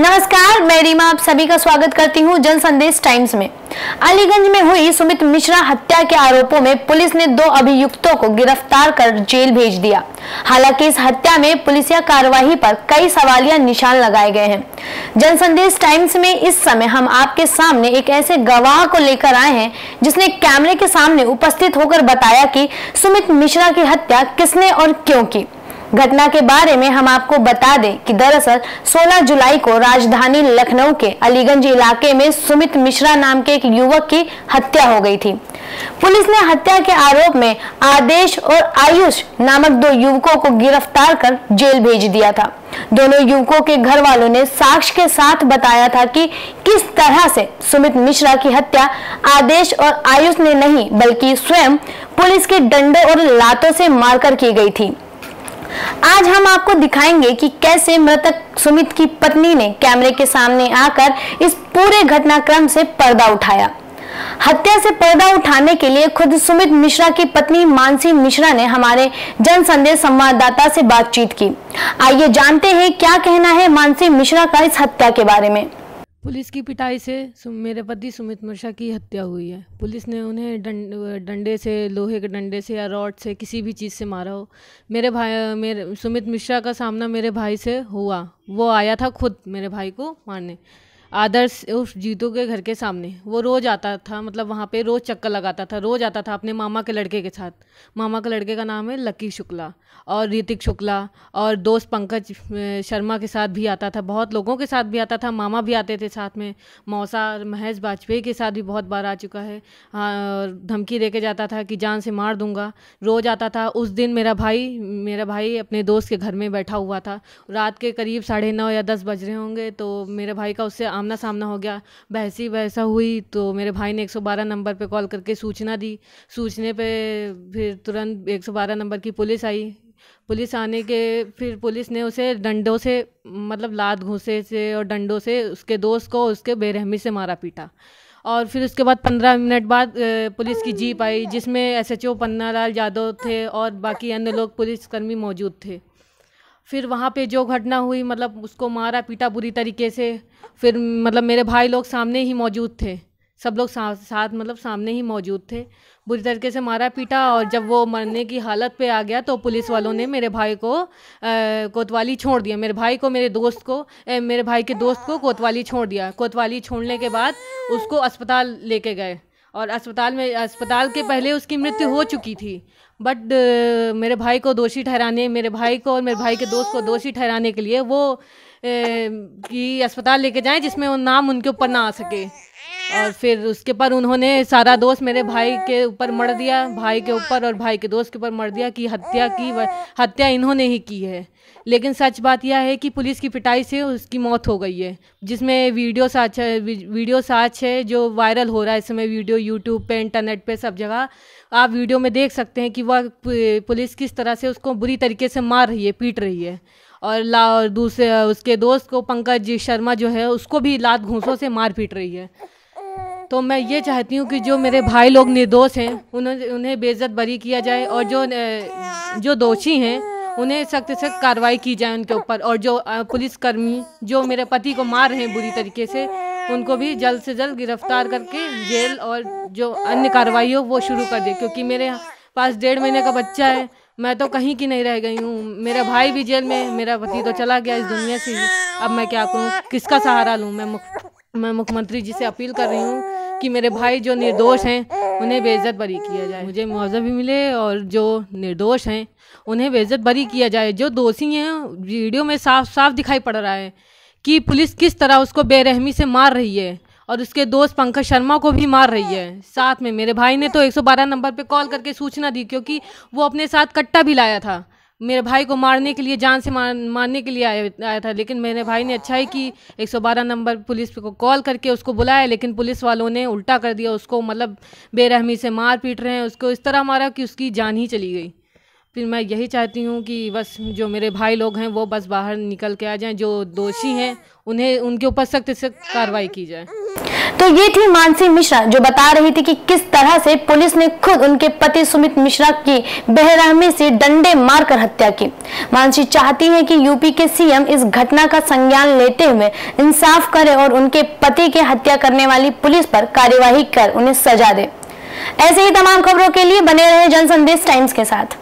नमस्कार, मैं रीमा, आप सभी का स्वागत करती हूँ जन संदेश टाइम्स में। अलीगंज में हुई सुमित मिश्रा हत्या के आरोपों में पुलिस ने दो अभियुक्तों को गिरफ़्तार कर जेल भेज दिया। हालाँकि इस हत्या में पुलिसिया कार्यवाही पर कई सवालिया निशान लगाए गए हैं। जन संदेश टाइम्स में इस समय हम आपके सामने एक ऐसे गवाह को लेकर आए हैं, जिसने कैमरे के सामने उपस्थित होकर बताया कि सुमित मिश्रा की हत्या किसने और क्यों की। घटना के बारे में हम आपको बता दें कि दरअसल 16 जुलाई को राजधानी लखनऊ के अलीगंज इलाके में सुमित मिश्रा नाम के एक युवक की हत्या हो गई थी। पुलिस ने हत्या के आरोप में आदेश और आयुष नामक दो युवकों को गिरफ़्तार कर जेल भेज दिया था। दोनों युवकों के घर वालों ने साक्ष के साथ बताया था कि किस तरह से सुमित मिश्रा की हत्या आदेश और आयुष ने नहीं, बल्कि स्वयं पुलिस के डंडों और लातों से मारकर की गई थी। आज हम आपको दिखाएँगे कि कैसे मृतक सुमित की पत्नी ने कैमरे के सामने आकर इस पूरे घटनाक्रम से पर्दा उठाया। हत्या से पर्दा उठाने के लिए खुद सुमित मिश्रा की पत्नी मानसी मिश्रा ने हमारे जन संदेश संवाददाता से बातचीत की। आइए जानते हैं क्या कहना है मानसी मिश्रा का इस हत्या के बारे में। पुलिस की पिटाई से मेरे पति सुमित मिश्रा की हत्या हुई है। पुलिस ने उन्हें डंड डंडे से, लोहे के डंडे से या रॉड से किसी भी चीज़ से मारा हो। मेरे भाई, मेरे सुमित मिश्रा का सामना मेरे भाई से हुआ। वो आया था खुद मेरे भाई को मारने। आदर्श उस जीतू के घर के सामने। वो रोज़ आता था मतलब वहाँ पे रोज़ चक्कर लगाता था रोज़ आता था अपने मामा के लड़के के साथ। मामा के लड़के का नाम है लकी शुक्ला और ऋतिक शुक्ला और दोस्त पंकज शर्मा के साथ भी आता था बहुत लोगों के साथ भी आता था मामा भी आते थे साथ में। मौसा महेश वाजपेयी के साथ भी बहुत बार आ चुका है। हाँ, धमकी दे के जाता था कि जान से मार दूँगा। रोज़ आता था उस दिन मेरा भाई मेरा भाई अपने दोस्त के घर में बैठा हुआ था। रात के करीब साढ़े नौ या दस बज रहे होंगे तो मेरे भाई का उससे आमना सामना हो गया। बहसी वैसा हुई तो मेरे भाई ने 112 नंबर पे कॉल करके सूचना दी। सूचने पे फिर तुरंत 112 नंबर की पुलिस आई। पुलिस आने के फिर पुलिस ने उसे डंडों से मतलब लात घूसे से और डंडों से उसके दोस्त को उसके बेरहमी से मारा पीटा। और फिर उसके बाद पंद्रह मिनट बाद पुलिस की जीप आई जिसमें S H O Pannalal Yadav थे और बाकी अन्य लोग पुलिसकर्मी मौजूद थे। फिर वहाँ पे जो घटना हुई मतलब उसको मारा पीटा बुरी तरीके से। फिर मतलब मेरे भाई लोग सामने ही मौजूद थे। सब लोग सा, साथ मतलब सामने ही मौजूद थे। बुरी तरीके से मारा पीटा और जब वो मरने की हालत पे आ गया तो पुलिस वालों ने मेरे भाई को कोतवाली छोड़ दिया। मेरे भाई को मेरे दोस्त को अ, मेरे भाई के दोस्त को कोतवाली छोड़ दिया। कोतवाली छोड़ने के बाद उसको अस्पताल लेके गए। और अस्पताल में अस्पताल के पहले उसकी मृत्यु हो चुकी थी। बट uh, मेरे भाई को दोषी ठहराने मेरे भाई को और मेरे भाई के दोस्त को दोषी ठहराने के लिए वो uh, कि अस्पताल लेके जाएँ जिसमें वो नाम उनके ऊपर ना आ सके। और फिर उसके पर उन्होंने सारा दोष मेरे भाई के ऊपर मर दिया, भाई के ऊपर और भाई के दोस्त के ऊपर मर दिया कि हत्या की हत्या इन्होंने ही की है। लेकिन सच बात यह है कि पुलिस की पिटाई से उसकी मौत हो गई है, जिसमें वीडियो साच है वीडियो साच है जो वायरल हो रहा है इस समय वीडियो, यूट्यूब पे, इंटरनेट पे सब जगह। आप वीडियो में देख सकते हैं कि वह पुलिस किस तरह से उसको बुरी तरीके से मार रही है, पीट रही है। और ला, और दूसरे, उसके दोस्त को पंकज शर्मा जो है, उसको भी लात घूसों से मार पीट रही है। तो मैं ये चाहती हूँ कि जो मेरे भाई लोग निर्दोष हैं, उन्हें उन्हें बेइज्जत बरी किया जाए और जो जो दोषी हैं, उन्हें सख्त से कार्रवाई की जाए उनके ऊपर और जो पुलिसकर्मी जो मेरे पति को मार रहे हैं बुरी तरीके से, उनको भी जल्द से जल्द गिरफ़्तार करके जेल और जो अन्य कार्रवाई हो वो शुरू कर दे, क्योंकि मेरे पास डेढ़ महीने का बच्चा है, मैं तो कहीं की नहीं रह गई हूँ। मेरा भाई भी जेल में मेरा पति तो चला गया इस दुनिया से ही। अब मैं क्या करूँ? किसका सहारा लूँ? मैं मुख मैं मुख्यमंत्री जी से अपील कर रही हूँ कि मेरे भाई जो निर्दोष हैं, उन्हें बेइज्जत बरी किया जाए। मुझे मुआवजा भी मिले और जो निर्दोष हैं, उन्हें बेइज्जत बरी किया जाए। जो दोषी हैं, वीडियो में साफ़ साफ़ दिखाई पड़ रहा है कि पुलिस किस तरह उसको बेरहमी से मार रही है और उसके दोस्त पंकज शर्मा को भी मार रही है। साथ में मेरे भाई ने तो 112 नंबर पे कॉल करके सूचना दी, क्योंकि वो अपने साथ कट्टा भी लाया था। मेरे भाई को मारने के लिए, जान से मार मारने के लिए आया आया था, लेकिन मेरे भाई ने अच्छा ही कि 112 नंबर पुलिस को कॉल करके उसको बुलाया, लेकिन पुलिस वालों ने उल्टा कर दिया, उसको मतलब बेरहमी से मार पीट रहे हैं, उसको इस तरह मारा कि उसकी जान ही चली गई। फिर मैं यही चाहती हूँ कि बस जो मेरे भाई लोग हैं, वो बस बाहर निकल के आ जाएँ, जो दोषी हैं, उन्हें, उनके ऊपर सख्त से कार्रवाई की जाए। तो ये थी मानसी मिश्रा, जो बता रही थी कि किस तरह से पुलिस ने खुद उनके पति सुमित मिश्रा की बेरहमी से डंडे मारकर हत्या की। मानसी चाहती है कि यूपी के सीएम इस घटना का संज्ञान लेते हुए इंसाफ करे और उनके पति की हत्या करने वाली पुलिस पर कार्यवाही कर उन्हें सजा दे। ऐसे ही तमाम खबरों के लिए बने रहे जन संदेश टाइम्स के साथ।